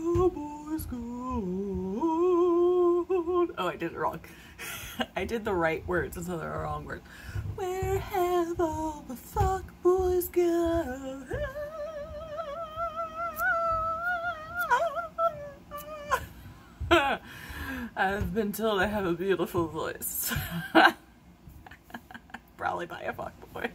cowboys gone? Oh, I did it wrong. I did the right words instead of the wrong words. Where have all the fuck boys gone? I've been told I have a beautiful voice. Probably by a fuck boy.